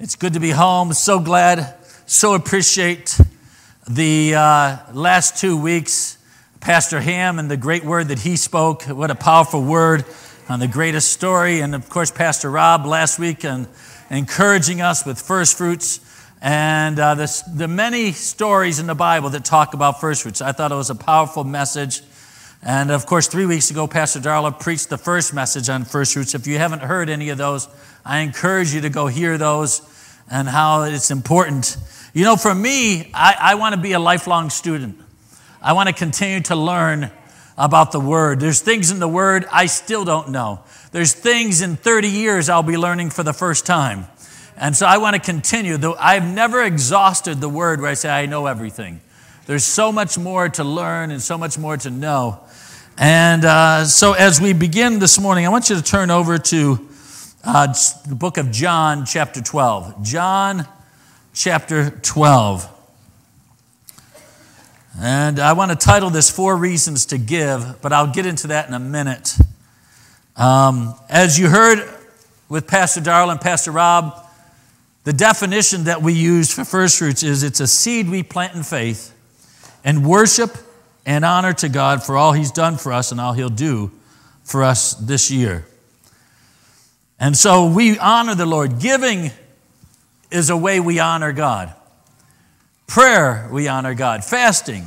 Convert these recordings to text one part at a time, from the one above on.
It's good to be home. So glad, so appreciate the uh, last two weeks. Pastor Ham and the great word that he spoke. What a powerful word on the greatest story. And of course, Pastor Rob last week and encouraging us with first fruits and uh, the, the many stories in the Bible that talk about first fruits. I thought it was a powerful message. And of course, three weeks ago, Pastor Darla preached the first message on first fruits. If you haven't heard any of those, I encourage you to go hear those and how it's important. You know, for me, I, I want to be a lifelong student. I want to continue to learn about the Word. There's things in the Word I still don't know. There's things in 30 years I'll be learning for the first time. And so I want to continue. Though I've never exhausted the Word where I say I know everything. There's so much more to learn and so much more to know. And uh, so as we begin this morning, I want you to turn over to uh, the book of John, chapter 12. John, chapter 12. And I want to title this Four Reasons to Give, but I'll get into that in a minute. Um, as you heard with Pastor Darla and Pastor Rob, the definition that we use for first fruits is it's a seed we plant in faith and worship and honor to God for all He's done for us and all He'll do for us this year. And so we honor the Lord. Giving is a way we honor God. Prayer, we honor God. Fasting,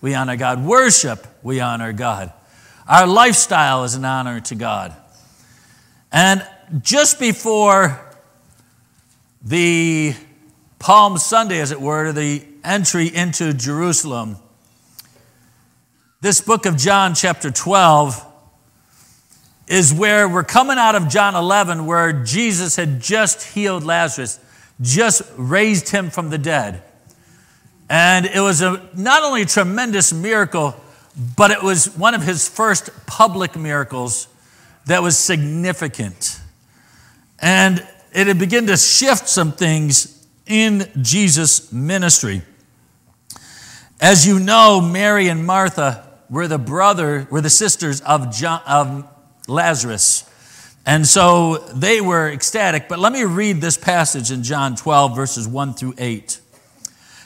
we honor God. Worship, we honor God. Our lifestyle is an honor to God. And just before the Palm Sunday, as it were, the entry into Jerusalem, this book of John, chapter 12, is where we're coming out of John 11, where Jesus had just healed Lazarus, just raised him from the dead. And it was a, not only a tremendous miracle, but it was one of his first public miracles that was significant. And it had begun to shift some things in Jesus' ministry. As you know, Mary and Martha were the brother, were the sisters of, John, of Lazarus. And so they were ecstatic. But let me read this passage in John 12, verses 1 through 8.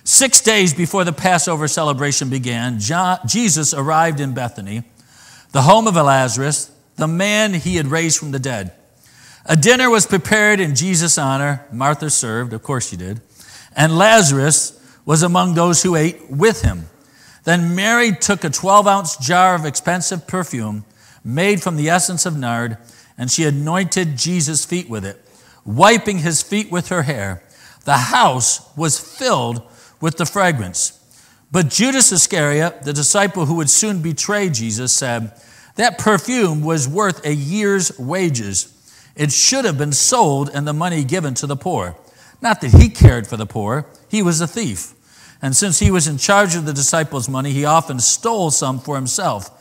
Six days before the Passover celebration began, John, Jesus arrived in Bethany, the home of Lazarus, the man he had raised from the dead. A dinner was prepared in Jesus' honor. Martha served, of course she did. And Lazarus was among those who ate with him. Then Mary took a 12 ounce jar of expensive perfume made from the essence of nard, and she anointed Jesus' feet with it, wiping his feet with her hair. The house was filled with the fragrance. But Judas Iscariot, the disciple who would soon betray Jesus, said, That perfume was worth a year's wages. It should have been sold and the money given to the poor. Not that he cared for the poor, he was a thief. And since he was in charge of the disciples' money, he often stole some for himself.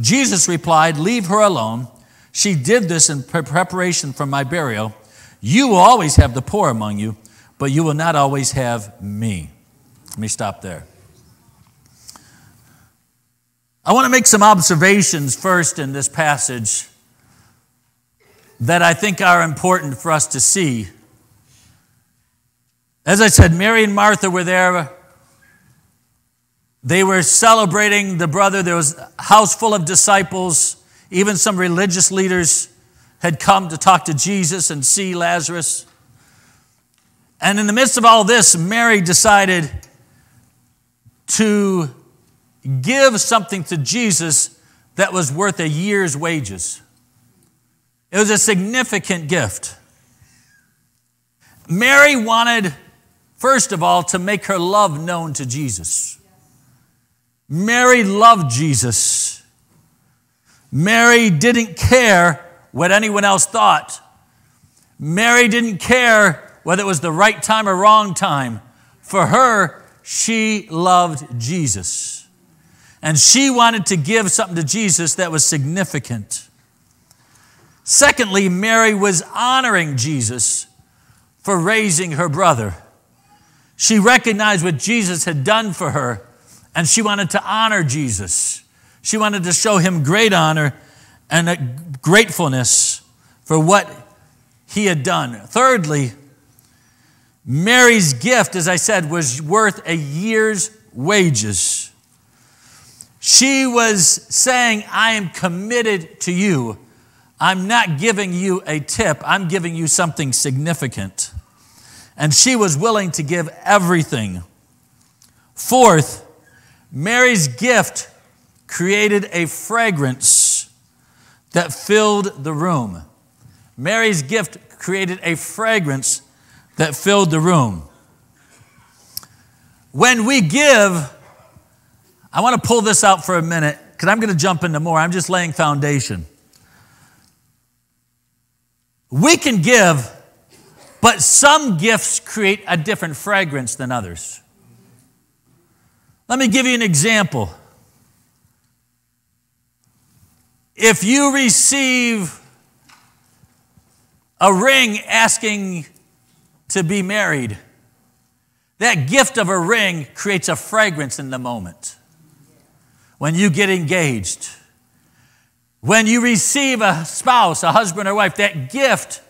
Jesus replied, Leave her alone. She did this in preparation for my burial. You will always have the poor among you, but you will not always have me. Let me stop there. I want to make some observations first in this passage that I think are important for us to see. As I said, Mary and Martha were there they were celebrating the brother. There was a house full of disciples. Even some religious leaders had come to talk to Jesus and see Lazarus. And in the midst of all this, Mary decided to give something to Jesus that was worth a year's wages. It was a significant gift. Mary wanted, first of all, to make her love known to Jesus. Mary loved Jesus. Mary didn't care what anyone else thought. Mary didn't care whether it was the right time or wrong time. For her, she loved Jesus. And she wanted to give something to Jesus that was significant. Secondly, Mary was honoring Jesus for raising her brother. She recognized what Jesus had done for her and she wanted to honor Jesus. She wanted to show him great honor and gratefulness for what he had done. Thirdly, Mary's gift, as I said, was worth a year's wages. She was saying, I am committed to you. I'm not giving you a tip, I'm giving you something significant. And she was willing to give everything. Fourth, Mary's gift created a fragrance that filled the room. Mary's gift created a fragrance that filled the room. When we give, I want to pull this out for a minute because I'm going to jump into more. I'm just laying foundation. We can give, but some gifts create a different fragrance than others. Let me give you an example. If you receive a ring asking to be married, that gift of a ring creates a fragrance in the moment. When you get engaged, when you receive a spouse, a husband or wife, that gift,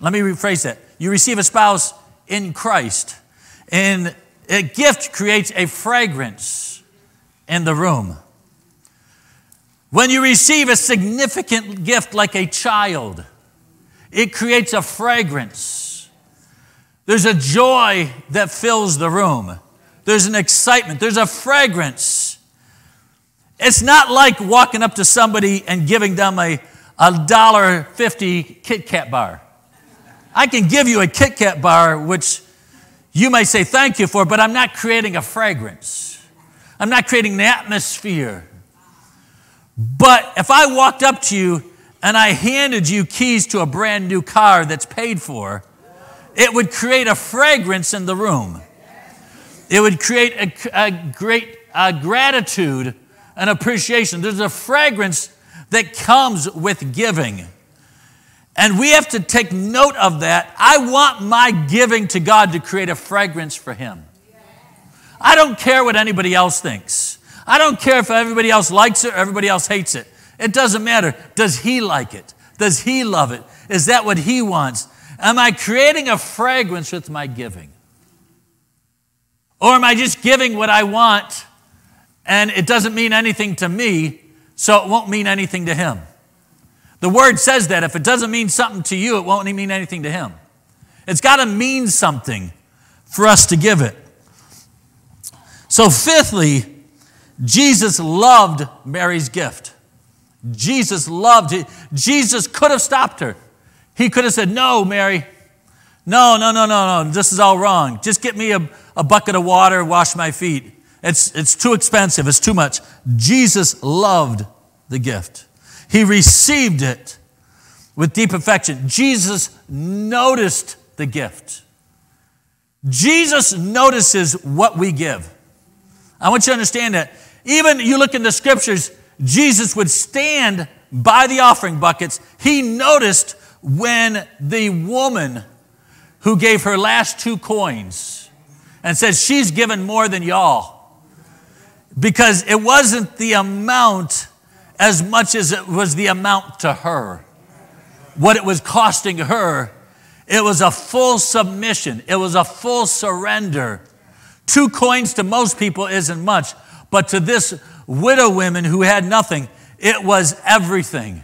let me rephrase that. You receive a spouse in Christ, and a gift creates a fragrance in the room. When you receive a significant gift like a child, it creates a fragrance. There's a joy that fills the room. There's an excitement. There's a fragrance. It's not like walking up to somebody and giving them a, a dollar fifty Kit Kat bar. I can give you a Kit Kat bar, which you may say thank you for, but I'm not creating a fragrance. I'm not creating an atmosphere. But if I walked up to you and I handed you keys to a brand new car that's paid for, it would create a fragrance in the room. It would create a, a great a gratitude and appreciation. There's a fragrance that comes with giving. And we have to take note of that. I want my giving to God to create a fragrance for Him. I don't care what anybody else thinks. I don't care if everybody else likes it or everybody else hates it. It doesn't matter. Does he like it? Does he love it? Is that what he wants? Am I creating a fragrance with my giving? Or am I just giving what I want and it doesn't mean anything to me, so it won't mean anything to him? The word says that if it doesn't mean something to you, it won't mean anything to him. It's got to mean something for us to give it. So, fifthly, Jesus loved Mary's gift. Jesus loved it. Jesus could have stopped her. He could have said, No, Mary. No, no, no, no, no. This is all wrong. Just get me a, a bucket of water, wash my feet. It's, it's too expensive. It's too much. Jesus loved the gift. He received it with deep affection. Jesus noticed the gift. Jesus notices what we give. I want you to understand that. Even you look in the scriptures, Jesus would stand by the offering buckets. He noticed when the woman who gave her last two coins and said, She's given more than y'all. Because it wasn't the amount as much as it was the amount to her. What it was costing her, it was a full submission, it was a full surrender. Two coins to most people isn't much, but to this widow woman who had nothing. It was everything.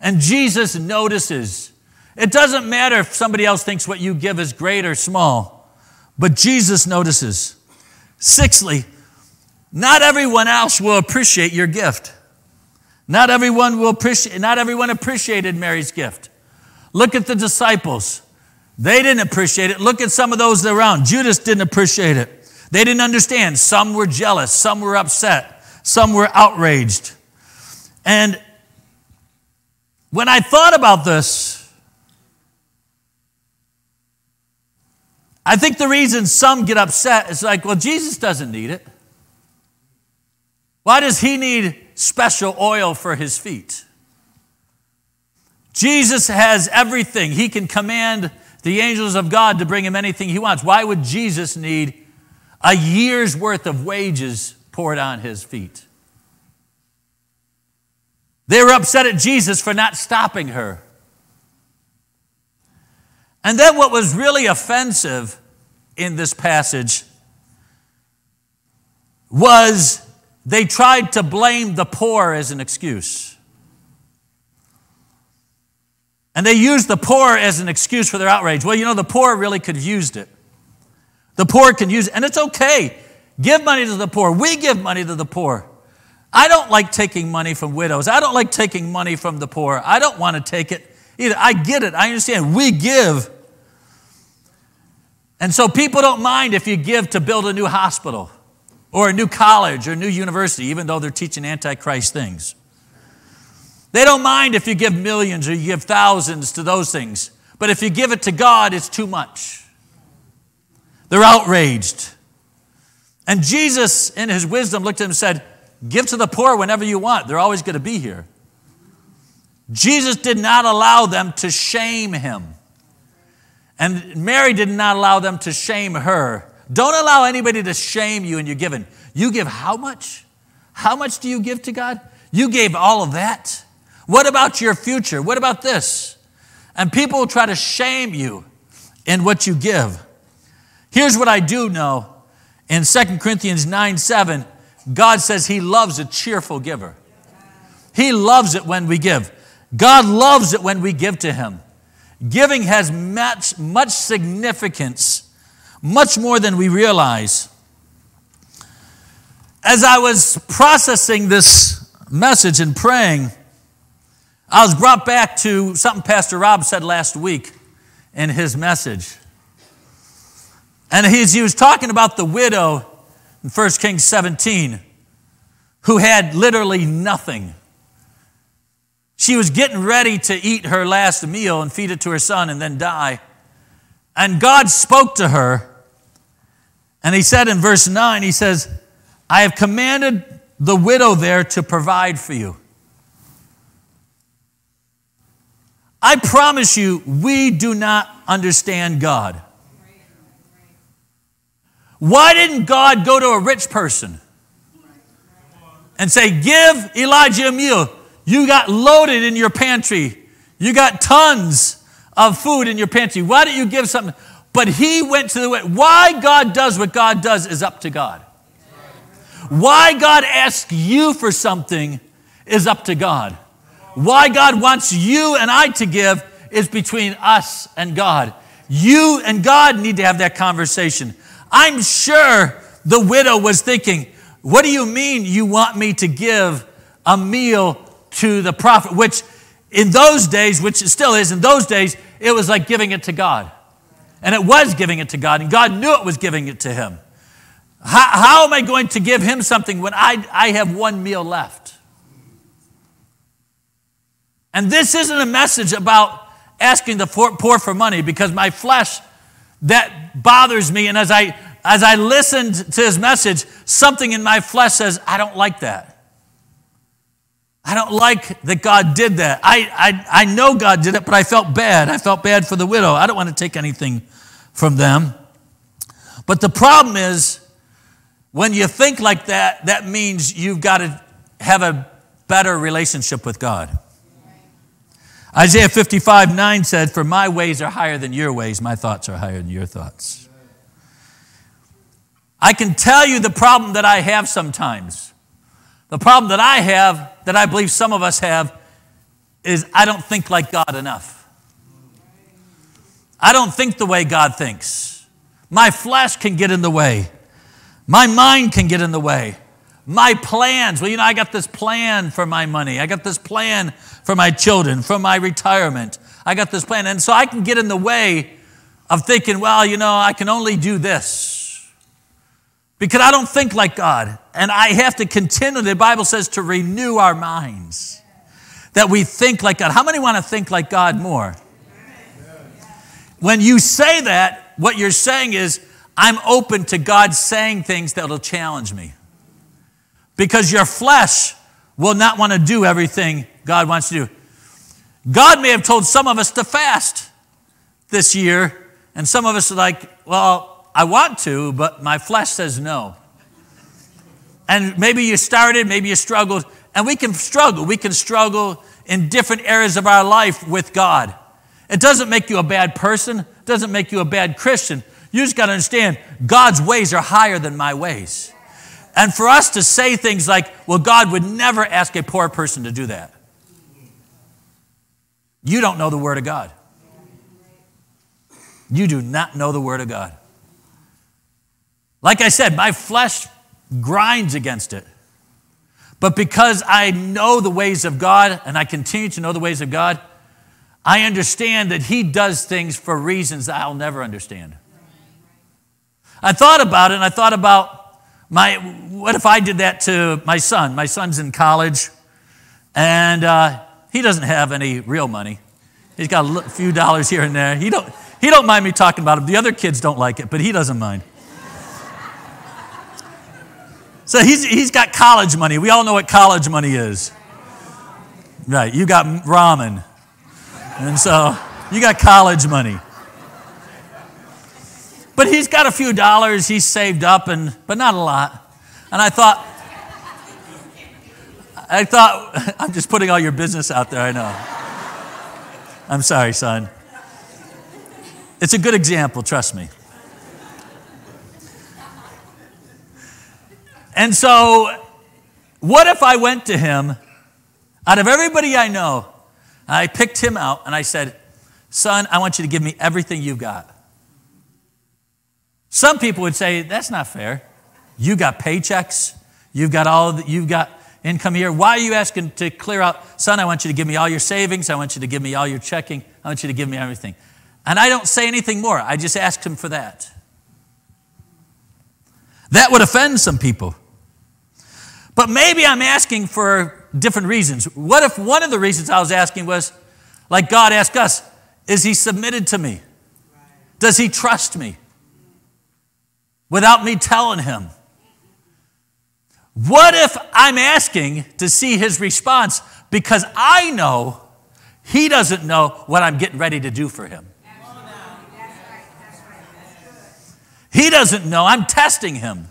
And Jesus notices. It doesn't matter if somebody else thinks what you give is great or small, but Jesus notices. Sixthly, not everyone else will appreciate your gift. Not everyone will appreciate, not everyone appreciated Mary's gift. Look at the disciples. They didn't appreciate it. Look at some of those around. Judas didn't appreciate it. They didn't understand. Some were jealous, some were upset, some were outraged. And when I thought about this, I think the reason some get upset is like, well, Jesus doesn't need it. Why does he need special oil for his feet? Jesus has everything. He can command the angels of God to bring him anything he wants. Why would Jesus need a year's worth of wages poured on his feet. They were upset at Jesus for not stopping her. And then what was really offensive in this passage was they tried to blame the poor as an excuse. And they used the poor as an excuse for their outrage. Well, you know, the poor really could have used it. The poor can use it, and it's okay. Give money to the poor. We give money to the poor. I don't like taking money from widows. I don't like taking money from the poor. I don't want to take it either. I get it. I understand. We give. And so people don't mind if you give to build a new hospital or a new college or a new university, even though they're teaching Antichrist things. They don't mind if you give millions or you give thousands to those things. But if you give it to God, it's too much. They're outraged. And Jesus, in his wisdom, looked at him and said, Give to the poor whenever you want. They're always going to be here. Jesus did not allow them to shame him. And Mary did not allow them to shame her. Don't allow anybody to shame you in your giving. You give how much? How much do you give to God? You gave all of that. What about your future? What about this? And people will try to shame you in what you give. Here's what I do know in 2 Corinthians 9 7, God says He loves a cheerful giver. He loves it when we give. God loves it when we give to Him. Giving has much, much significance much more than we realize. As I was processing this message and praying, I was brought back to something Pastor Rob said last week in his message. And he was talking about the widow in 1 Kings 17 who had literally nothing. She was getting ready to eat her last meal and feed it to her son and then die. And God spoke to her and he said in verse 9, he says, I have commanded the widow there to provide for you. I promise you, we do not understand God. Why didn't God go to a rich person and say, Give Elijah a meal? You got loaded in your pantry, you got tons of food in your pantry. Why don't you give something? But he went to the way. Why God does what God does is up to God. Why God asks you for something is up to God. Why God wants you and I to give is between us and God. You and God need to have that conversation. I'm sure the widow was thinking, What do you mean you want me to give a meal to the prophet? Which in those days, which it still is, in those days, it was like giving it to God. And it was giving it to God, and God knew it was giving it to him. How, how am I going to give him something when I, I have one meal left? And this isn't a message about asking the poor for money because my flesh that bothers me. And as I as I listened to his message, something in my flesh says, I don't like that. I don't like that God did that. I, I, I know God did it, but I felt bad. I felt bad for the widow. I don't want to take anything from them. But the problem is, when you think like that, that means you've got to have a better relationship with God. Isaiah 55 9 said, For my ways are higher than your ways, my thoughts are higher than your thoughts. I can tell you the problem that I have sometimes. The problem that I have, that I believe some of us have, is I don't think like God enough. I don't think the way God thinks. My flesh can get in the way. My mind can get in the way. My plans, well, you know, I got this plan for my money. I got this plan for my children, for my retirement. I got this plan. And so I can get in the way of thinking, well, you know, I can only do this. Because I don't think like God. And I have to continue, the Bible says, to renew our minds. That we think like God. How many want to think like God more? When you say that, what you're saying is, I'm open to God saying things that'll challenge me. Because your flesh will not want to do everything God wants to do. God may have told some of us to fast this year, and some of us are like, well, I want to, but my flesh says no. And maybe you started, maybe you struggled, and we can struggle. We can struggle in different areas of our life with God. It doesn't make you a bad person, it doesn't make you a bad Christian. You just got to understand God's ways are higher than my ways. And for us to say things like, well, God would never ask a poor person to do that, you don't know the Word of God. You do not know the Word of God. Like I said, my flesh grinds against it. But because I know the ways of God and I continue to know the ways of God, I understand that He does things for reasons that I'll never understand. I thought about it and I thought about my, what if I did that to my son? My son's in college and uh, he doesn't have any real money. He's got a few dollars here and there. He don't, he don't mind me talking about him. The other kids don't like it, but he doesn't mind. So he's, he's got college money. We all know what college money is. Right, you got ramen. And so you got college money. But he's got a few dollars he's saved up, and, but not a lot. And I thought, I thought, I'm just putting all your business out there, I know. I'm sorry, son. It's a good example, trust me. And so, what if I went to him, out of everybody I know, I picked him out and I said, Son, I want you to give me everything you've got. Some people would say, that's not fair. You got paychecks, you've got all the, you've got income here. Why are you asking to clear out? Son, I want you to give me all your savings. I want you to give me all your checking. I want you to give me everything. And I don't say anything more. I just asked him for that. That would offend some people. But maybe I'm asking for different reasons. What if one of the reasons I was asking was, like God asked us, is he submitted to me? Does he trust me? without me telling him? What if I'm asking to see his response because I know he doesn't know what I'm getting ready to do for him? He doesn't know. I'm testing him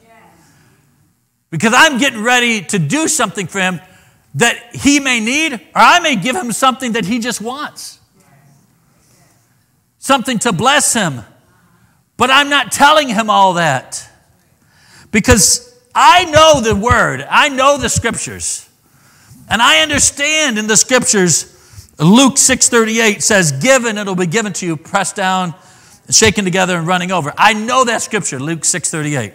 because I'm getting ready to do something for him that he may need, or I may give him something that he just wants. Something to bless him but I'm not telling him all that because I know the word, I know the scriptures. And I understand in the scriptures Luke 6:38 says given it'll be given to you pressed down shaken together and running over. I know that scripture Luke 6:38.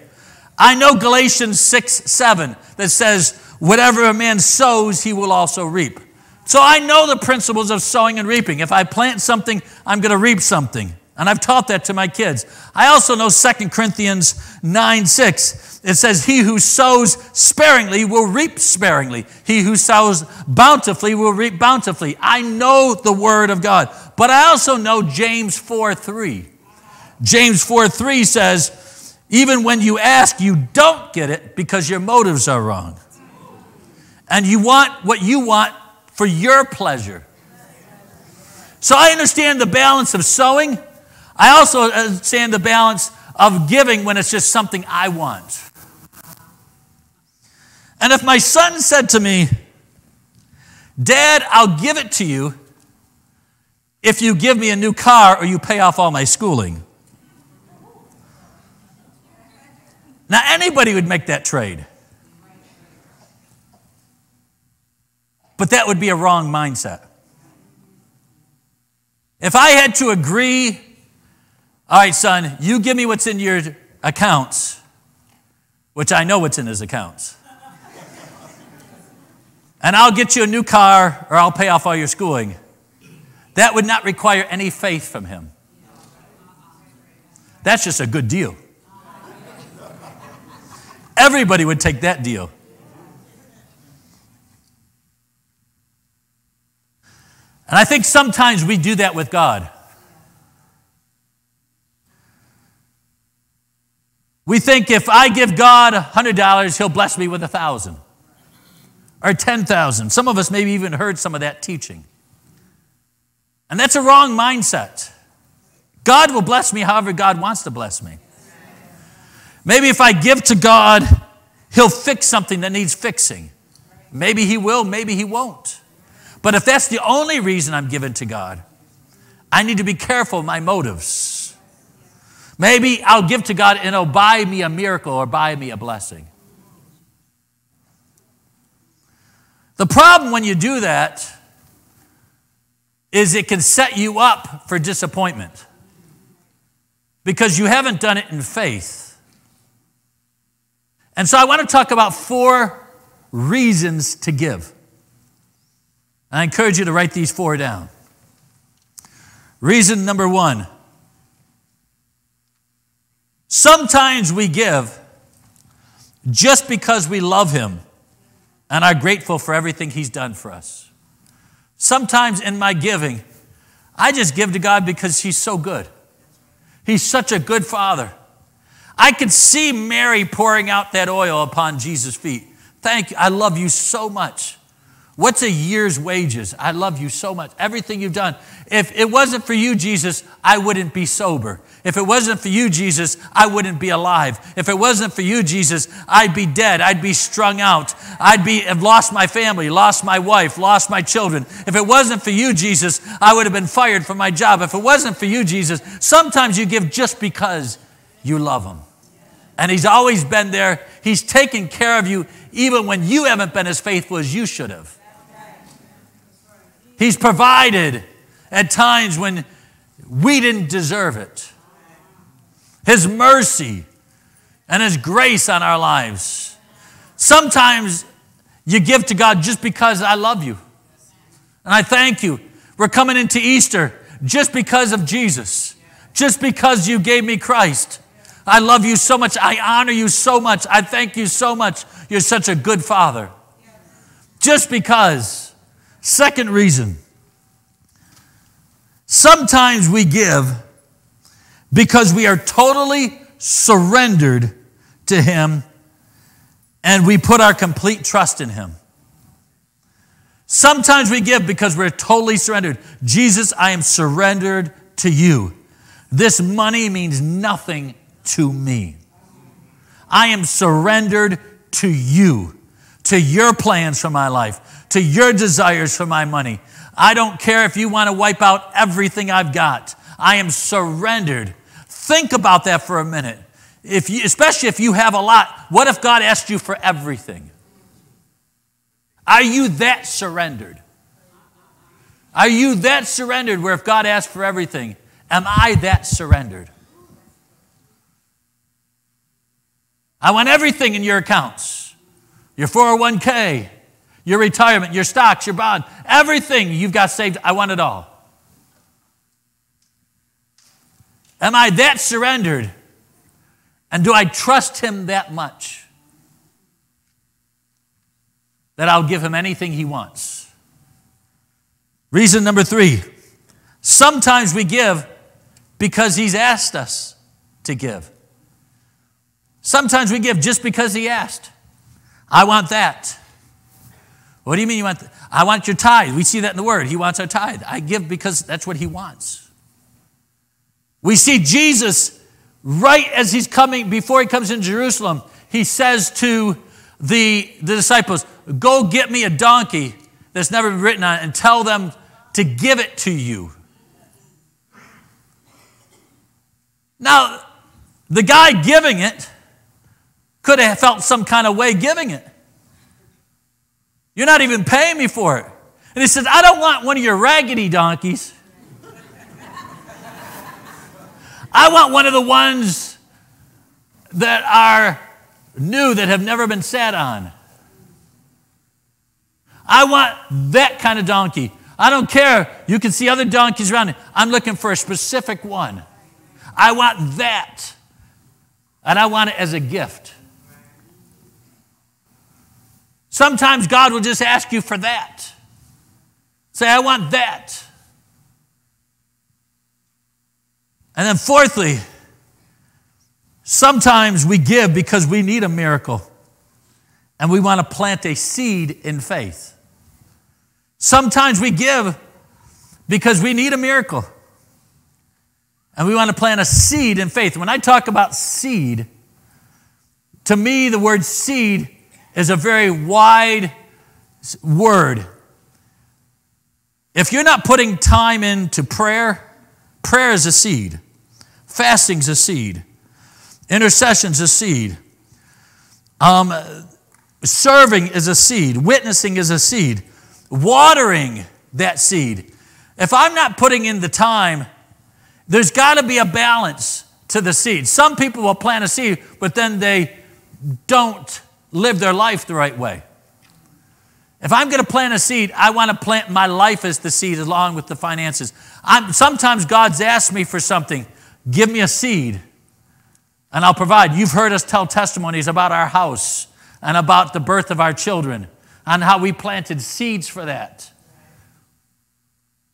I know Galatians 6 7 that says, Whatever a man sows, he will also reap. So I know the principles of sowing and reaping. If I plant something, I'm going to reap something. And I've taught that to my kids. I also know 2 Corinthians 9 6. It says, He who sows sparingly will reap sparingly. He who sows bountifully will reap bountifully. I know the word of God. But I also know James 4 3. James 4 3 says, Even when you ask, you don't get it because your motives are wrong. And you want what you want for your pleasure. So I understand the balance of sowing I also understand the balance of giving when it's just something I want. And if my son said to me, Dad, I'll give it to you if you give me a new car or you pay off all my schooling. Now, anybody would make that trade. But that would be a wrong mindset. If I had to agree all right, son, you give me what's in your accounts, which I know what's in his accounts. and I'll get you a new car or I'll pay off all your schooling. That would not require any faith from him. That's just a good deal. Everybody would take that deal. And I think sometimes we do that with God. We think if I give God $100, he'll bless me with a 1000 or 10,000. Some of us maybe even heard some of that teaching. And that's a wrong mindset. God will bless me however God wants to bless me. Maybe if I give to God, he'll fix something that needs fixing. Maybe he will, maybe he won't. But if that's the only reason I'm given to God, I need to be careful of my motives. Maybe I'll give to God and it'll buy me a miracle or buy me a blessing. The problem when you do that is it can set you up for disappointment because you haven't done it in faith. And so I want to talk about four reasons to give. I encourage you to write these four down. Reason number one sometimes we give just because we love Him and are grateful for everything He's done for us. Sometimes in my giving, I just give to God because He's so good. He's such a good Father. I could see Mary pouring out that oil upon Jesus' feet. Thank you. I love you so much. What's a year's wages? I love you so much. Everything you've done. If it wasn't for you, Jesus, I wouldn't be sober. If it wasn't for you, Jesus, I wouldn't be alive. If it wasn't for you, Jesus, I'd be dead. I'd be strung out. I'd be have lost my family, lost my wife, lost my children. If it wasn't for you, Jesus, I would have been fired from my job. If it wasn't for you, Jesus, sometimes you give just because you love him. And he's always been there. He's taken care of you even when you haven't been as faithful as you should have. He's provided at times when we didn't deserve it. His mercy and His grace on our lives. Sometimes you give to God just because I love you. And I thank you. We're coming into Easter just because of Jesus, just because you gave me Christ. I love you so much. I honor you so much. I thank you so much. You're such a good father. Just because. Second reason sometimes we give because we are totally surrendered to Him and we put our complete trust in Him. Sometimes we give because we're totally surrendered. Jesus, I am surrendered to you. This money means nothing to me. I am surrendered to you, to your plans for my life, to your desires for my money. I don't care if you want to wipe out everything I've got. I am surrendered. Think about that for a minute. If you, especially if you have a lot, what if God asked you for everything? Are you that surrendered? Are you that surrendered where if God asked for everything, am I that surrendered? I want everything in your accounts your 401k, your retirement, your stocks, your bond, everything you've got saved. I want it all. Am I that surrendered? And do I trust Him that much that I'll give Him anything He wants? Reason number three sometimes we give because He's asked us to give. Sometimes we give just because He asked. I want that. What do you mean you want? Th- I want your tithe. We see that in the word. He wants our tithe. I give because that's what he wants. We see Jesus right as he's coming, before he comes in Jerusalem, he says to the, the disciples, Go get me a donkey that's never been written on and tell them to give it to you. Now, the guy giving it could have felt some kind of way giving it. You're not even paying me for it. And he says, I don't want one of your raggedy donkeys. I want one of the ones that are new, that have never been sat on. I want that kind of donkey. I don't care. You can see other donkeys around. I'm looking for a specific one. I want that. And I want it as a gift. Sometimes God will just ask you for that. Say, I want that. And then, fourthly, sometimes we give because we need a miracle and we want to plant a seed in faith. Sometimes we give because we need a miracle and we want to plant a seed in faith. When I talk about seed, to me, the word seed is a very wide word. If you're not putting time into prayer, Prayer is a seed. Fasting's a seed. Intercession's is a seed. Um, serving is a seed. Witnessing is a seed. Watering that seed. If I'm not putting in the time, there's got to be a balance to the seed. Some people will plant a seed, but then they don't live their life the right way. If I'm going to plant a seed, I want to plant my life as the seed along with the finances. I'm, sometimes God's asked me for something. Give me a seed and I'll provide. You've heard us tell testimonies about our house and about the birth of our children and how we planted seeds for that.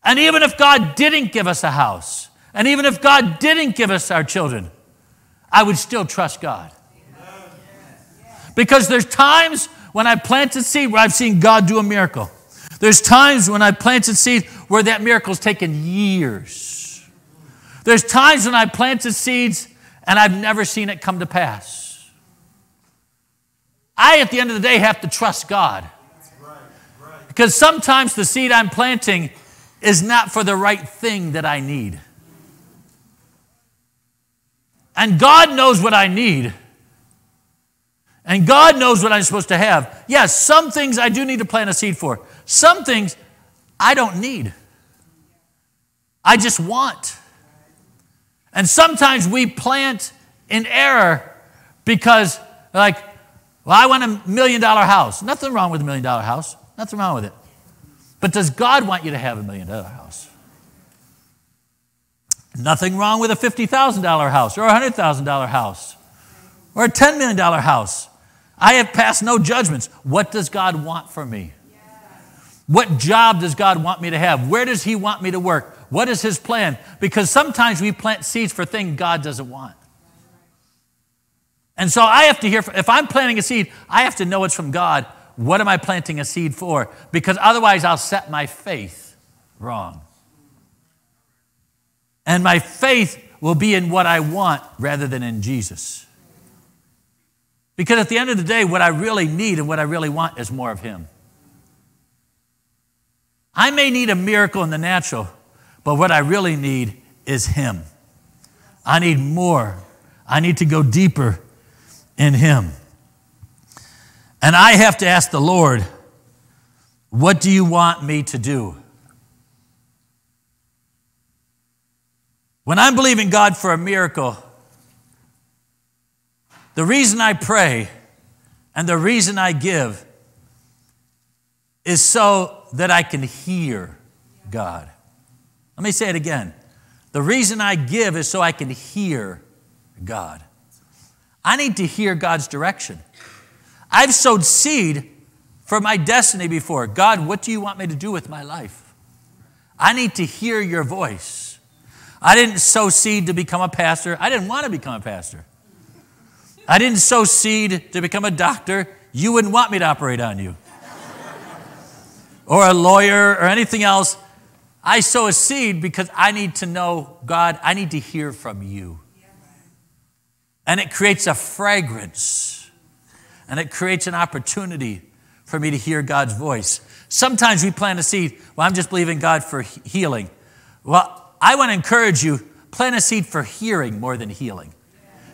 And even if God didn't give us a house, and even if God didn't give us our children, I would still trust God. Because there's times when I planted seed where I've seen God do a miracle. There's times when I planted seed where that miracle's taken years. There's times when I planted seeds and I've never seen it come to pass. I, at the end of the day, have to trust God. Because sometimes the seed I'm planting is not for the right thing that I need. And God knows what I need. And God knows what I'm supposed to have. Yes, some things I do need to plant a seed for. Some things I don't need. I just want. And sometimes we plant in error because, like, well, I want a million dollar house. Nothing wrong with a million dollar house. Nothing wrong with it. But does God want you to have a million dollar house? Nothing wrong with a $50,000 house or a $100,000 house or a $10 million house. I have passed no judgments. What does God want for me? What job does God want me to have? Where does He want me to work? What is His plan? Because sometimes we plant seeds for things God doesn't want. And so I have to hear, if I'm planting a seed, I have to know it's from God. What am I planting a seed for? Because otherwise I'll set my faith wrong. And my faith will be in what I want rather than in Jesus. Because at the end of the day, what I really need and what I really want is more of Him. I may need a miracle in the natural, but what I really need is Him. I need more. I need to go deeper in Him. And I have to ask the Lord, what do you want me to do? When I'm believing God for a miracle, the reason I pray and the reason I give is so that I can hear God. Let me say it again. The reason I give is so I can hear God. I need to hear God's direction. I've sowed seed for my destiny before. God, what do you want me to do with my life? I need to hear your voice. I didn't sow seed to become a pastor. I didn't want to become a pastor. I didn't sow seed to become a doctor. You wouldn't want me to operate on you. or a lawyer or anything else. I sow a seed because I need to know, God, I need to hear from you. And it creates a fragrance and it creates an opportunity for me to hear God's voice. Sometimes we plant a seed, well, I'm just believing God for healing. Well, I want to encourage you plant a seed for hearing more than healing.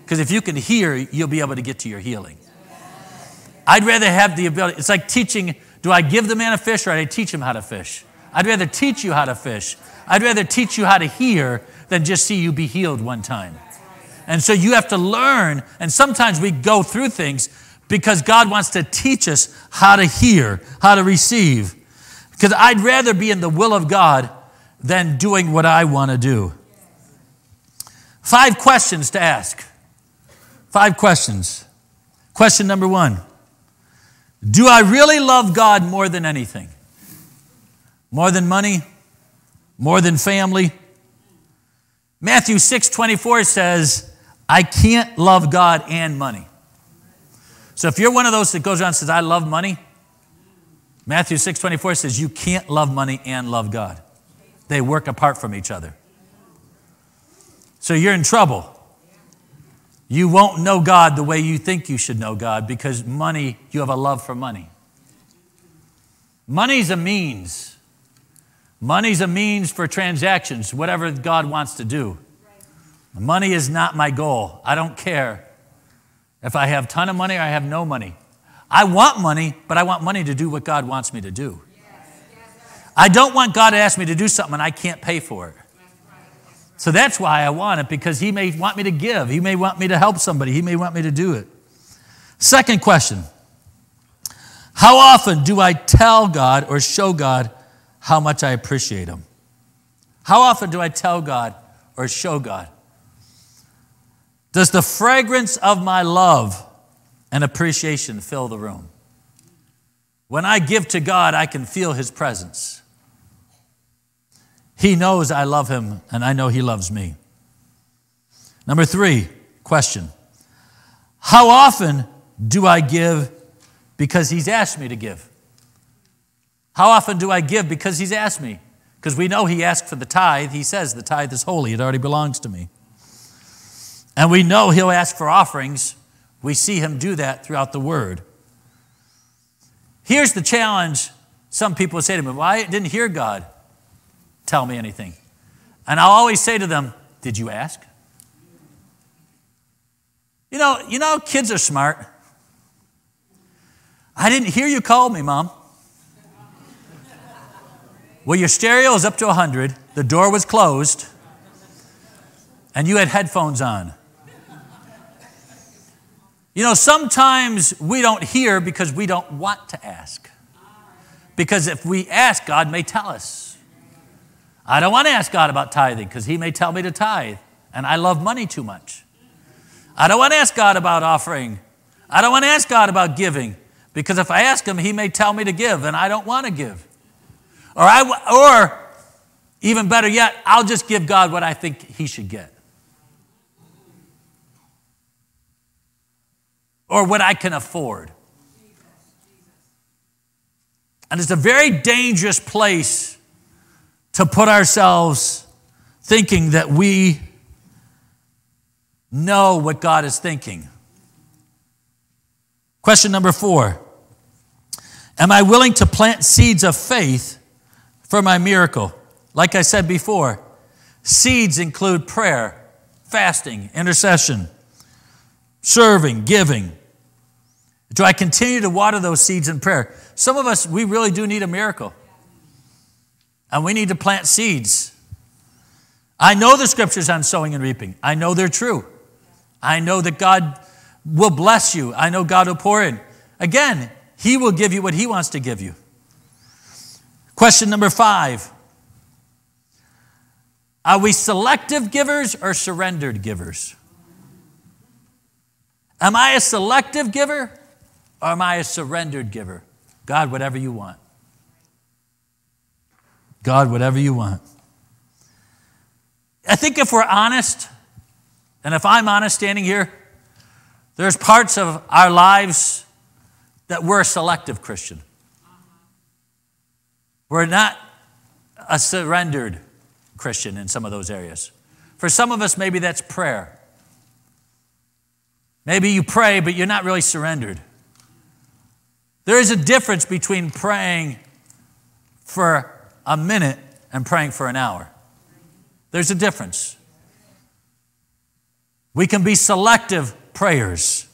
Because if you can hear, you'll be able to get to your healing. I'd rather have the ability, it's like teaching do I give the man a fish or do I teach him how to fish? I'd rather teach you how to fish. I'd rather teach you how to hear than just see you be healed one time. And so you have to learn, and sometimes we go through things because God wants to teach us how to hear, how to receive. Because I'd rather be in the will of God than doing what I want to do. Five questions to ask. Five questions. Question number one Do I really love God more than anything? More than money? More than family? Matthew 6 24 says, I can't love God and money. So if you're one of those that goes around and says, I love money, Matthew 6 24 says, You can't love money and love God. They work apart from each other. So you're in trouble. You won't know God the way you think you should know God because money, you have a love for money. Money's a means. Money's a means for transactions, whatever God wants to do. Money is not my goal. I don't care if I have a ton of money or I have no money. I want money, but I want money to do what God wants me to do. I don't want God to ask me to do something and I can't pay for it. So that's why I want it because He may want me to give. He may want me to help somebody. He may want me to do it. Second question How often do I tell God or show God how much I appreciate Him? How often do I tell God or show God? Does the fragrance of my love and appreciation fill the room? When I give to God, I can feel His presence. He knows I love Him, and I know He loves me. Number three, question How often do I give because He's asked me to give? How often do I give because He's asked me? Because we know He asked for the tithe. He says the tithe is holy, it already belongs to me. And we know He'll ask for offerings. We see Him do that throughout the Word. Here's the challenge some people say to me, Well, I didn't hear God tell me anything. And I'll always say to them, Did you ask? You know, you know, kids are smart. I didn't hear you call me, Mom. Well, your stereo is up to 100, the door was closed, and you had headphones on. You know, sometimes we don't hear because we don't want to ask. Because if we ask, God may tell us. I don't want to ask God about tithing because He may tell me to tithe, and I love money too much. I don't want to ask God about offering. I don't want to ask God about giving because if I ask Him, He may tell me to give, and I don't want to give. Or, I, or even better yet, I'll just give God what I think He should get. Or what I can afford. And it's a very dangerous place to put ourselves thinking that we know what God is thinking. Question number four Am I willing to plant seeds of faith for my miracle. Like I said before, seeds include prayer, fasting, intercession, serving, giving. Do I continue to water those seeds in prayer? Some of us, we really do need a miracle. And we need to plant seeds. I know the scriptures on sowing and reaping. I know they're true. I know that God will bless you. I know God will pour in. Again, He will give you what He wants to give you. Question number five Are we selective givers or surrendered givers? Am I a selective giver or am I a surrendered giver? God, whatever you want. God, whatever you want. I think if we're honest, and if I'm honest standing here, there's parts of our lives that we're a selective Christian. We're not a surrendered Christian in some of those areas. For some of us, maybe that's prayer. Maybe you pray, but you're not really surrendered. There is a difference between praying for a minute and praying for an hour. There's a difference. We can be selective prayers.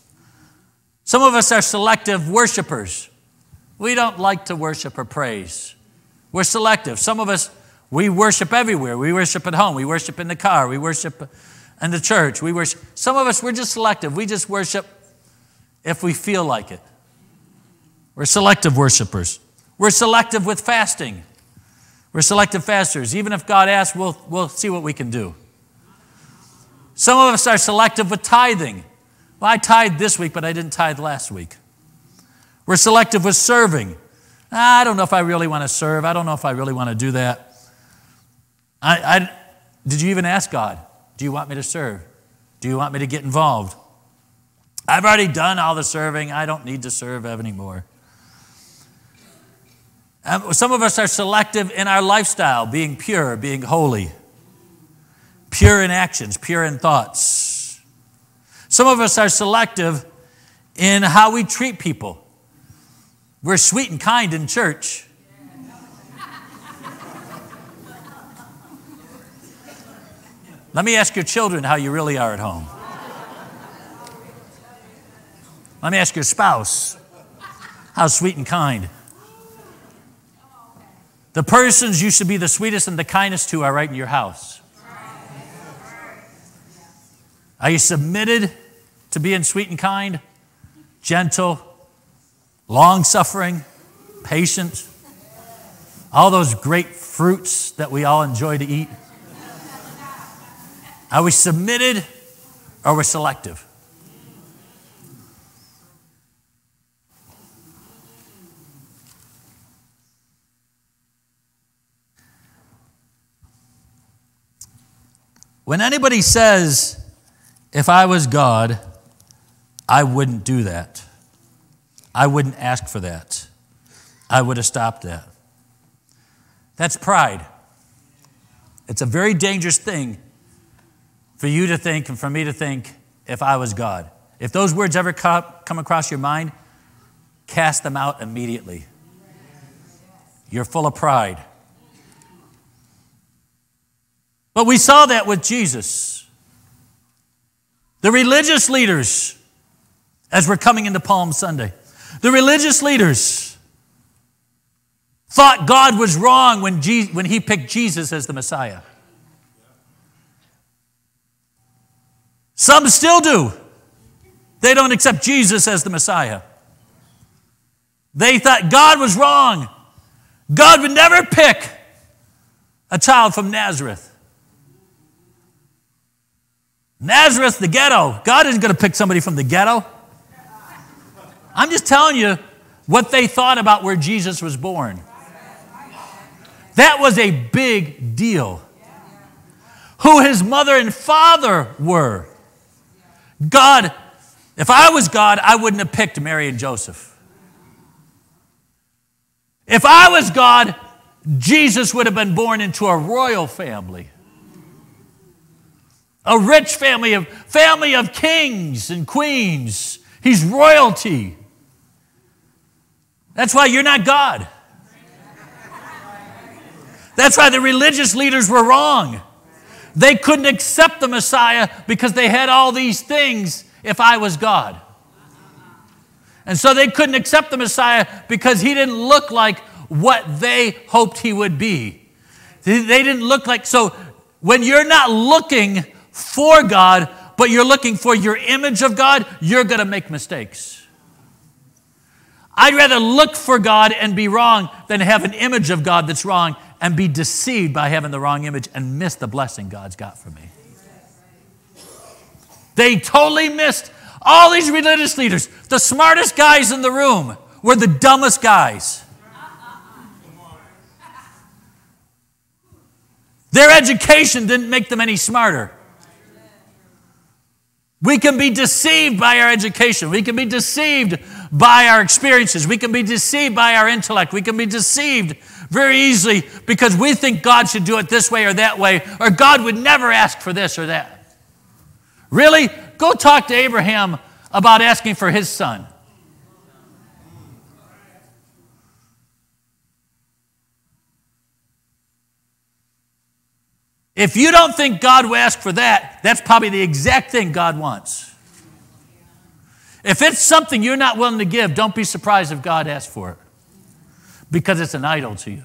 Some of us are selective worshipers. We don't like to worship or praise. We're selective. Some of us, we worship everywhere. We worship at home. We worship in the car. We worship in the church. We worship. Some of us, we're just selective. We just worship if we feel like it. We're selective worshipers. We're selective with fasting. We're selective fasters. Even if God asks, we'll, we'll see what we can do. Some of us are selective with tithing. Well, I tithe this week, but I didn't tithe last week. We're selective with serving. Ah, I don't know if I really want to serve. I don't know if I really want to do that. I, I, did you even ask God? Do you want me to serve? Do you want me to get involved? I've already done all the serving. I don't need to serve anymore. Uh, some of us are selective in our lifestyle, being pure, being holy, pure in actions, pure in thoughts. Some of us are selective in how we treat people. We're sweet and kind in church. Let me ask your children how you really are at home. Let me ask your spouse how sweet and kind. The persons you should be the sweetest and the kindest to are right in your house. Are you submitted to being sweet and kind, gentle, long suffering, patient? All those great fruits that we all enjoy to eat? Are we submitted or are we selective? When anybody says, if I was God, I wouldn't do that. I wouldn't ask for that. I would have stopped that. That's pride. It's a very dangerous thing for you to think and for me to think if I was God. If those words ever come across your mind, cast them out immediately. You're full of pride. But we saw that with Jesus. The religious leaders, as we're coming into Palm Sunday, the religious leaders thought God was wrong when, when he picked Jesus as the Messiah. Some still do. They don't accept Jesus as the Messiah. They thought God was wrong. God would never pick a child from Nazareth. Nazareth, the ghetto. God isn't going to pick somebody from the ghetto. I'm just telling you what they thought about where Jesus was born. That was a big deal. Who his mother and father were. God, if I was God, I wouldn't have picked Mary and Joseph. If I was God, Jesus would have been born into a royal family a rich family of family of kings and queens. He's royalty. That's why you're not God. That's why the religious leaders were wrong. They couldn't accept the Messiah because they had all these things if I was God. And so they couldn't accept the Messiah because he didn't look like what they hoped he would be. They didn't look like, so when you're not looking for God, but you're looking for your image of God, you're going to make mistakes. I'd rather look for God and be wrong than have an image of God that's wrong and be deceived by having the wrong image and miss the blessing God's got for me. They totally missed all these religious leaders. The smartest guys in the room were the dumbest guys. Their education didn't make them any smarter. We can be deceived by our education. We can be deceived by our experiences. We can be deceived by our intellect. We can be deceived very easily because we think God should do it this way or that way, or God would never ask for this or that. Really? Go talk to Abraham about asking for his son. If you don't think God will ask for that, that's probably the exact thing God wants. If it's something you're not willing to give, don't be surprised if God asks for it because it's an idol to you.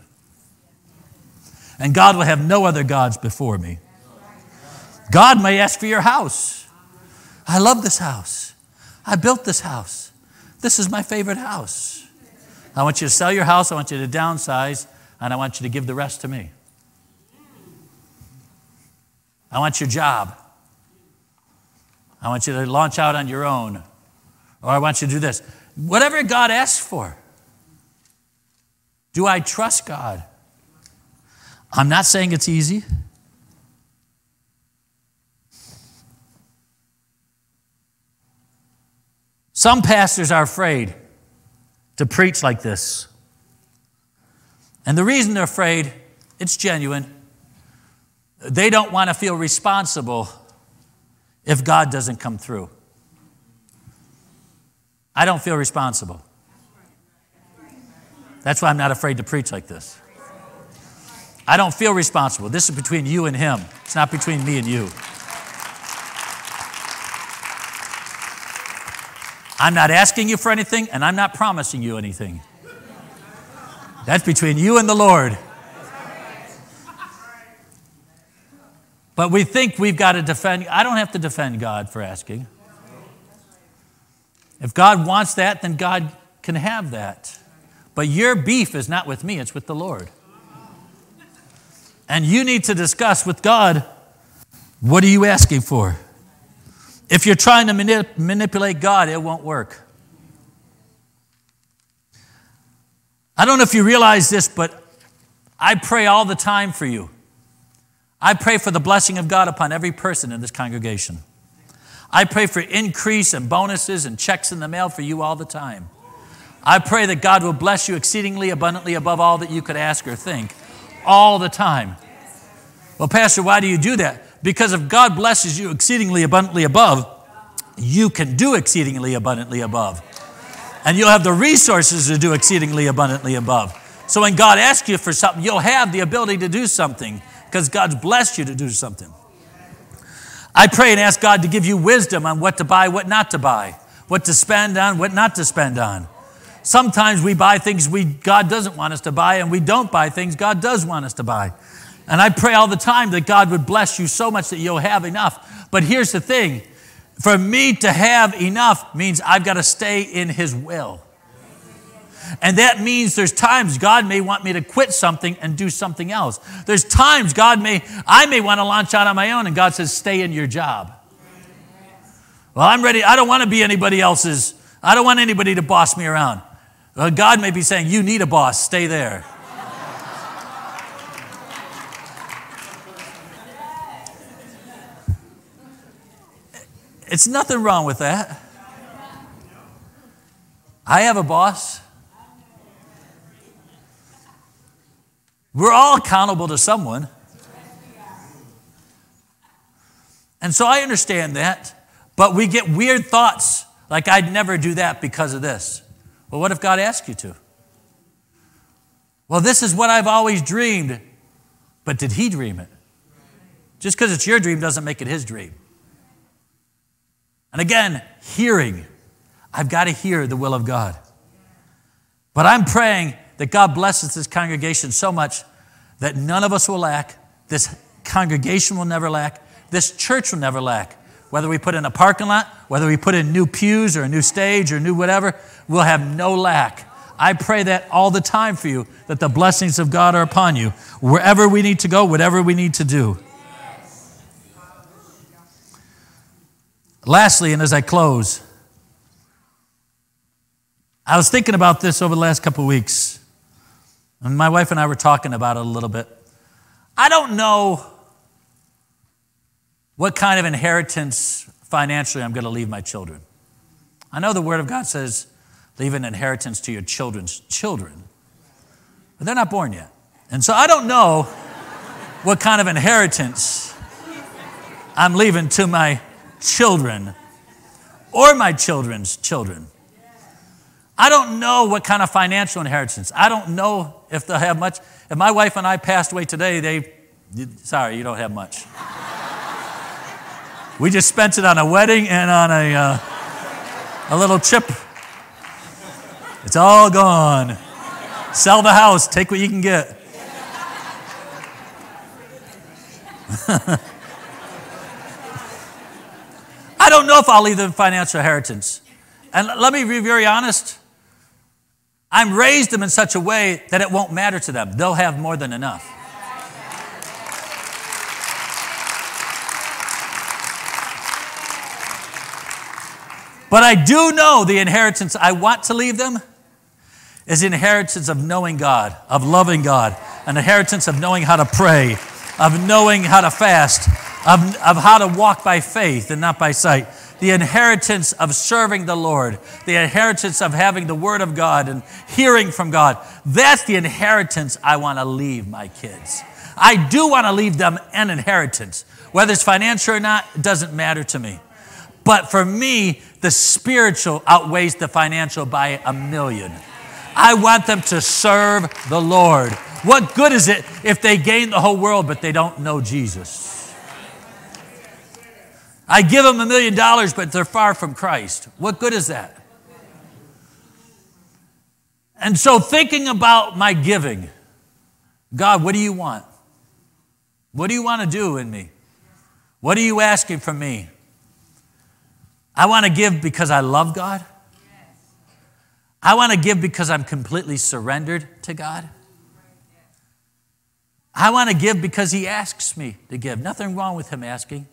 And God will have no other gods before me. God may ask for your house. I love this house. I built this house. This is my favorite house. I want you to sell your house, I want you to downsize, and I want you to give the rest to me. I want your job. I want you to launch out on your own. Or I want you to do this. Whatever God asks for. Do I trust God? I'm not saying it's easy. Some pastors are afraid to preach like this. And the reason they're afraid, it's genuine. They don't want to feel responsible if God doesn't come through. I don't feel responsible. That's why I'm not afraid to preach like this. I don't feel responsible. This is between you and him. It's not between me and you. I'm not asking you for anything, and I'm not promising you anything. That's between you and the Lord. But we think we've got to defend. I don't have to defend God for asking. If God wants that, then God can have that. But your beef is not with me, it's with the Lord. And you need to discuss with God what are you asking for? If you're trying to manip- manipulate God, it won't work. I don't know if you realize this, but I pray all the time for you. I pray for the blessing of God upon every person in this congregation. I pray for increase and bonuses and checks in the mail for you all the time. I pray that God will bless you exceedingly abundantly above all that you could ask or think all the time. Well, Pastor, why do you do that? Because if God blesses you exceedingly abundantly above, you can do exceedingly abundantly above. And you'll have the resources to do exceedingly abundantly above. So when God asks you for something, you'll have the ability to do something because God's blessed you to do something. I pray and ask God to give you wisdom on what to buy, what not to buy, what to spend on, what not to spend on. Sometimes we buy things we, God doesn't want us to buy, and we don't buy things God does want us to buy. And I pray all the time that God would bless you so much that you'll have enough. But here's the thing for me to have enough means I've got to stay in His will. And that means there's times God may want me to quit something and do something else. There's times God may, I may want to launch out on my own, and God says, stay in your job. Well, I'm ready. I don't want to be anybody else's, I don't want anybody to boss me around. Well, God may be saying, you need a boss, stay there. It's nothing wrong with that. I have a boss. We're all accountable to someone. And so I understand that, but we get weird thoughts like I'd never do that because of this. Well, what if God asked you to? Well, this is what I've always dreamed, but did He dream it? Just because it's your dream doesn't make it His dream. And again, hearing. I've got to hear the will of God. But I'm praying that God blesses this congregation so much that none of us will lack. This congregation will never lack. This church will never lack. Whether we put in a parking lot, whether we put in new pews or a new stage or new whatever, we'll have no lack. I pray that all the time for you, that the blessings of God are upon you, wherever we need to go, whatever we need to do. Lastly, and as I close, I was thinking about this over the last couple of weeks. And my wife and I were talking about it a little bit. I don't know what kind of inheritance financially I'm going to leave my children. I know the Word of God says, leave an inheritance to your children's children, but they're not born yet. And so I don't know what kind of inheritance I'm leaving to my children or my children's children. I don't know what kind of financial inheritance. I don't know if they'll have much. If my wife and I passed away today, they, sorry, you don't have much. we just spent it on a wedding and on a, uh, a little chip. It's all gone. Sell the house, take what you can get. I don't know if I'll leave them financial inheritance. And let me be very honest. I'm raised them in such a way that it won't matter to them. They'll have more than enough. But I do know the inheritance I want to leave them is the inheritance of knowing God, of loving God, an inheritance of knowing how to pray, of knowing how to fast, of, of how to walk by faith and not by sight, the inheritance of serving the Lord, the inheritance of having the Word of God and hearing from God. That's the inheritance I want to leave my kids. I do want to leave them an inheritance. Whether it's financial or not, it doesn't matter to me. But for me, the spiritual outweighs the financial by a million. I want them to serve the Lord What good is it if they gain the whole world but they don't know Jesus? I give them a million dollars but they're far from Christ. What good is that? And so, thinking about my giving, God, what do you want? What do you want to do in me? What are you asking from me? I want to give because I love God. I want to give because I'm completely surrendered to God. I want to give because He asks me to give. Nothing wrong with Him asking.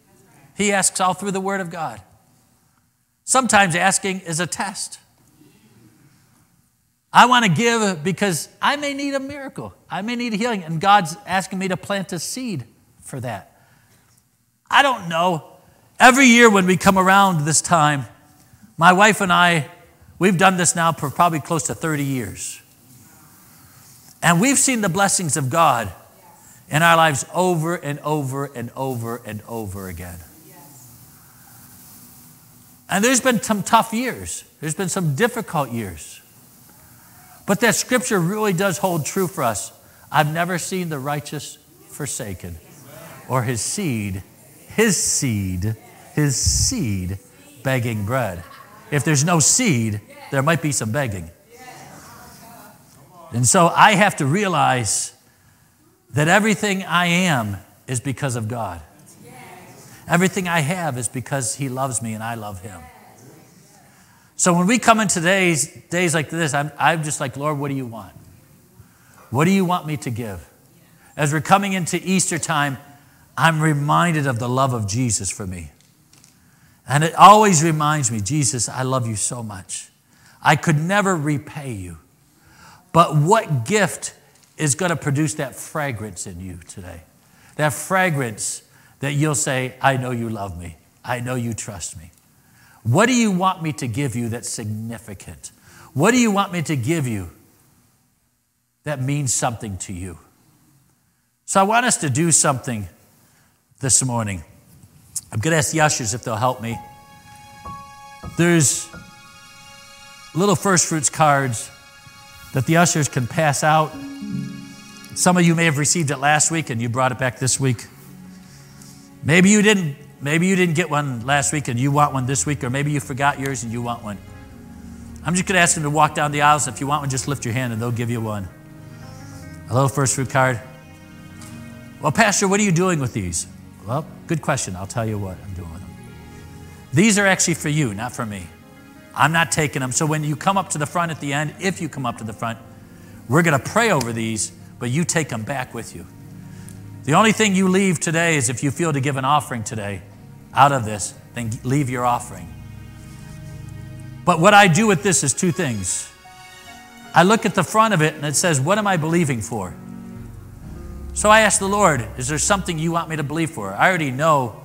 He asks all through the Word of God. Sometimes asking is a test. I want to give because I may need a miracle. I may need a healing, and God's asking me to plant a seed for that. I don't know. Every year when we come around this time, my wife and I, we've done this now for probably close to 30 years. And we've seen the blessings of God in our lives over and over and over and over again. And there's been some tough years, there's been some difficult years. But that scripture really does hold true for us. I've never seen the righteous forsaken or his seed, his seed, his seed begging bread. If there's no seed, there might be some begging. And so I have to realize that everything I am is because of God. Everything I have is because He loves me and I love Him. So when we come in today's days like this, I'm, I'm just like, Lord, what do you want? What do you want me to give? As we're coming into Easter time, I'm reminded of the love of Jesus for me. And it always reminds me, Jesus, I love you so much. I could never repay you. But what gift is going to produce that fragrance in you today? That fragrance that you'll say, I know you love me. I know you trust me. What do you want me to give you that's significant? What do you want me to give you that means something to you? So I want us to do something this morning. I'm going to ask the ushers if they'll help me. There's little first fruits cards that the ushers can pass out. Some of you may have received it last week and you brought it back this week. Maybe you didn't Maybe you didn't get one last week and you want one this week, or maybe you forgot yours and you want one. I'm just going to ask them to walk down the aisles. If you want one, just lift your hand and they'll give you one. A little first fruit card. Well, Pastor, what are you doing with these? Well, good question. I'll tell you what I'm doing with them. These are actually for you, not for me. I'm not taking them. So when you come up to the front at the end, if you come up to the front, we're going to pray over these, but you take them back with you. The only thing you leave today is if you feel to give an offering today out of this, then leave your offering. But what I do with this is two things. I look at the front of it and it says, What am I believing for? So I ask the Lord, Is there something you want me to believe for? I already know,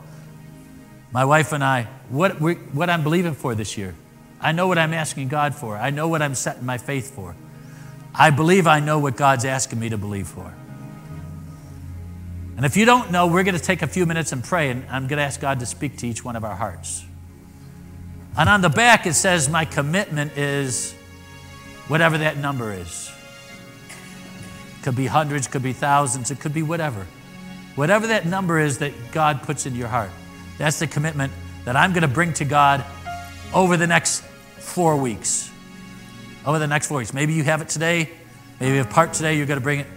my wife and I, what, we, what I'm believing for this year. I know what I'm asking God for. I know what I'm setting my faith for. I believe I know what God's asking me to believe for. And if you don't know, we're going to take a few minutes and pray, and I'm going to ask God to speak to each one of our hearts. And on the back, it says, My commitment is whatever that number is. Could be hundreds, could be thousands, it could be whatever. Whatever that number is that God puts in your heart, that's the commitment that I'm going to bring to God over the next four weeks. Over the next four weeks. Maybe you have it today, maybe you have part today, you're going to bring it.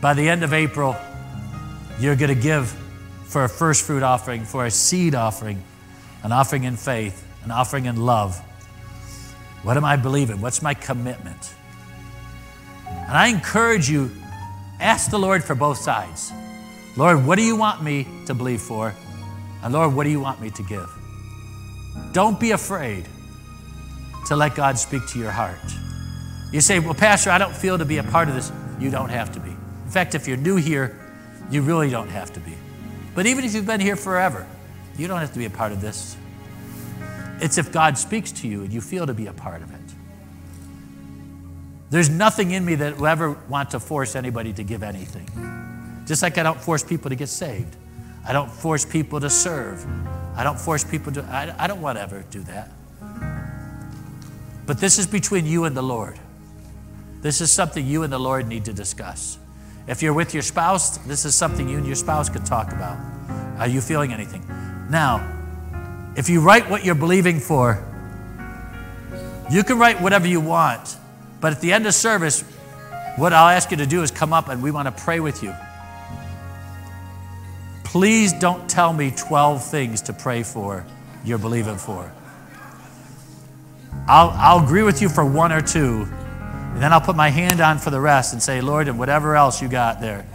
By the end of April, you're going to give for a first fruit offering, for a seed offering, an offering in faith, an offering in love. What am I believing? What's my commitment? And I encourage you, ask the Lord for both sides. Lord, what do you want me to believe for? And Lord, what do you want me to give? Don't be afraid to let God speak to your heart. You say, Well, Pastor, I don't feel to be a part of this. You don't have to be. In fact, if you're new here, you really don't have to be. But even if you've been here forever, you don't have to be a part of this. It's if God speaks to you and you feel to be a part of it. There's nothing in me that will ever want to force anybody to give anything. Just like I don't force people to get saved. I don't force people to serve. I don't force people to, I, I don't want to ever do that. But this is between you and the Lord. This is something you and the Lord need to discuss. If you're with your spouse, this is something you and your spouse could talk about. Are you feeling anything? Now, if you write what you're believing for, you can write whatever you want, but at the end of service, what I'll ask you to do is come up and we want to pray with you. Please don't tell me 12 things to pray for you're believing for. I'll, I'll agree with you for one or two, and then I'll put my hand on for the rest and say, Lord, and whatever else you got there.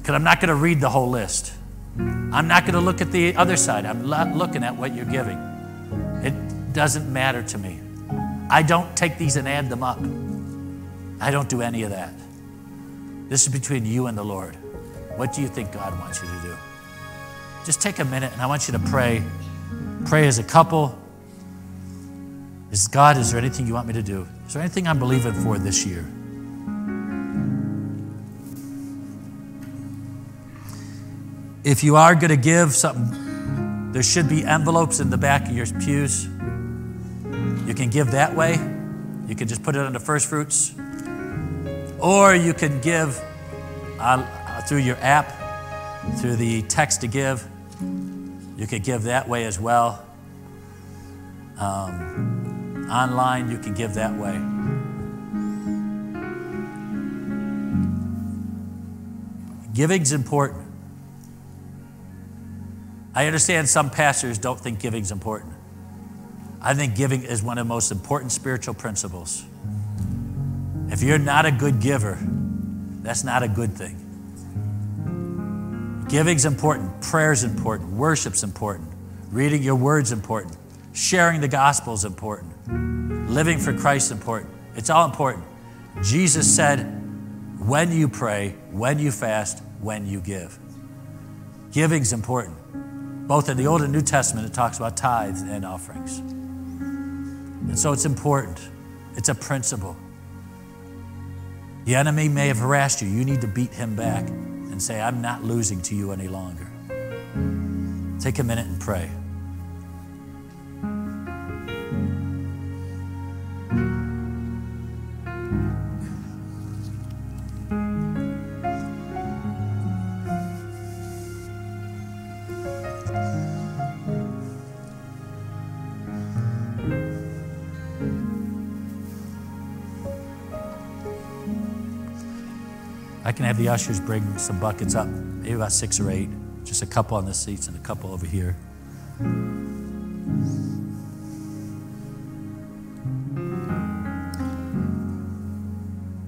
Because I'm not going to read the whole list. I'm not going to look at the other side. I'm not looking at what you're giving. It doesn't matter to me. I don't take these and add them up. I don't do any of that. This is between you and the Lord. What do you think God wants you to do? Just take a minute and I want you to pray. Pray as a couple. Is God, is there anything you want me to do? Is there anything I'm believing for this year? If you are going to give something, there should be envelopes in the back of your pews. You can give that way. You can just put it the first fruits. Or you can give uh, through your app, through the text to give. You could give that way as well. Um, online, you can give that way. Giving's important. I understand some pastors don't think giving's important. I think giving is one of the most important spiritual principles. If you're not a good giver, that's not a good thing. Giving's important, prayer's important, worship's important, reading your word's important, sharing the gospel's important, living for Christ is important. It's all important. Jesus said, when you pray, when you fast, when you give. Giving's important. Both in the Old and New Testament, it talks about tithes and offerings. And so it's important. It's a principle. The enemy may have harassed you. You need to beat him back and say, I'm not losing to you any longer. Take a minute and pray. Can have the ushers bring some buckets up, maybe about six or eight, just a couple on the seats and a couple over here.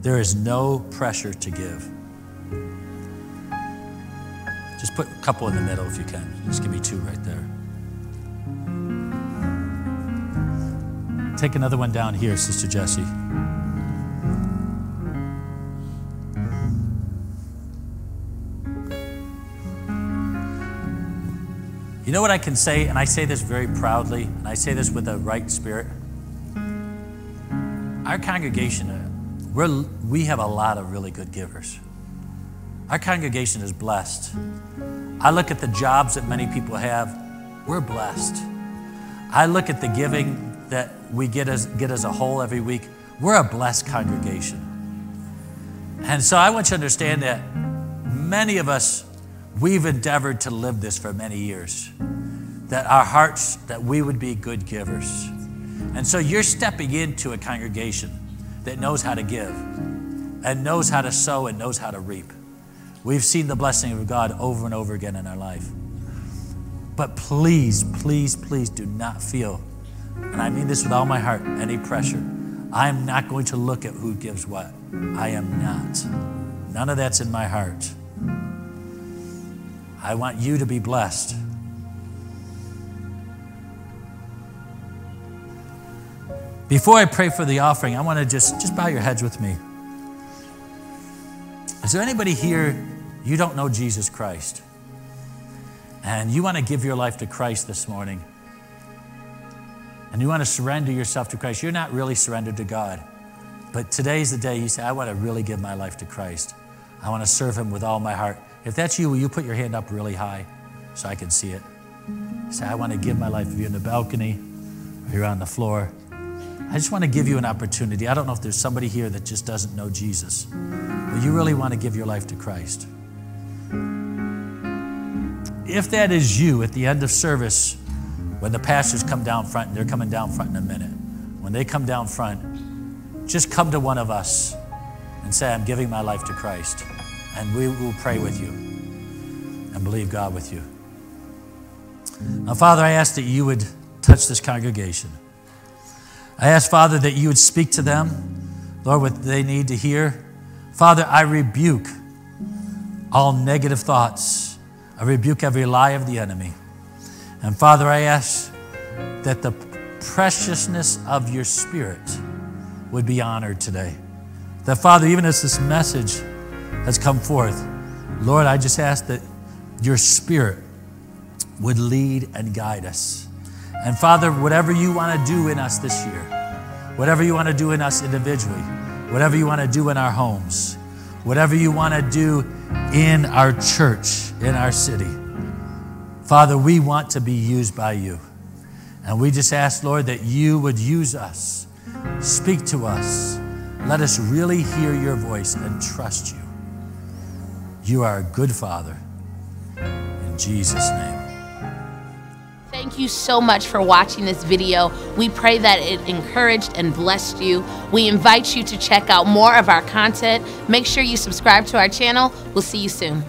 There is no pressure to give. Just put a couple in the middle if you can. Just give me two right there. Take another one down here, Sister Jessie. You know what I can say, and I say this very proudly, and I say this with a right spirit? Our congregation, uh, we're, we have a lot of really good givers. Our congregation is blessed. I look at the jobs that many people have, we're blessed. I look at the giving that we get as, get as a whole every week, we're a blessed congregation. And so I want you to understand that many of us We've endeavored to live this for many years. That our hearts, that we would be good givers. And so you're stepping into a congregation that knows how to give and knows how to sow and knows how to reap. We've seen the blessing of God over and over again in our life. But please, please, please do not feel, and I mean this with all my heart, any pressure. I am not going to look at who gives what. I am not. None of that's in my heart. I want you to be blessed. Before I pray for the offering, I want to just, just bow your heads with me. Is there anybody here you don't know Jesus Christ? And you want to give your life to Christ this morning? And you want to surrender yourself to Christ? You're not really surrendered to God. But today's the day you say, I want to really give my life to Christ. I want to serve Him with all my heart. If that's you, will you put your hand up really high so I can see it? Say, I want to give my life. If you're in the balcony or you're on the floor, I just want to give you an opportunity. I don't know if there's somebody here that just doesn't know Jesus, but you really want to give your life to Christ. If that is you at the end of service, when the pastors come down front, they're coming down front in a minute. When they come down front, just come to one of us and say, I'm giving my life to Christ. And we will pray with you and believe God with you. Now, Father, I ask that you would touch this congregation. I ask, Father, that you would speak to them, Lord, what they need to hear. Father, I rebuke all negative thoughts. I rebuke every lie of the enemy. And Father, I ask that the preciousness of your spirit would be honored today. That, Father, even as this message has come forth, Lord, I just ask that your spirit would lead and guide us. And Father, whatever you want to do in us this year, whatever you want to do in us individually, whatever you want to do in our homes, whatever you want to do in our church, in our city, Father, we want to be used by you. And we just ask, Lord, that you would use us, speak to us. Let us really hear your voice and trust you. You are a good Father. In Jesus' name. Thank you so much for watching this video. We pray that it encouraged and blessed you. We invite you to check out more of our content. Make sure you subscribe to our channel. We'll see you soon.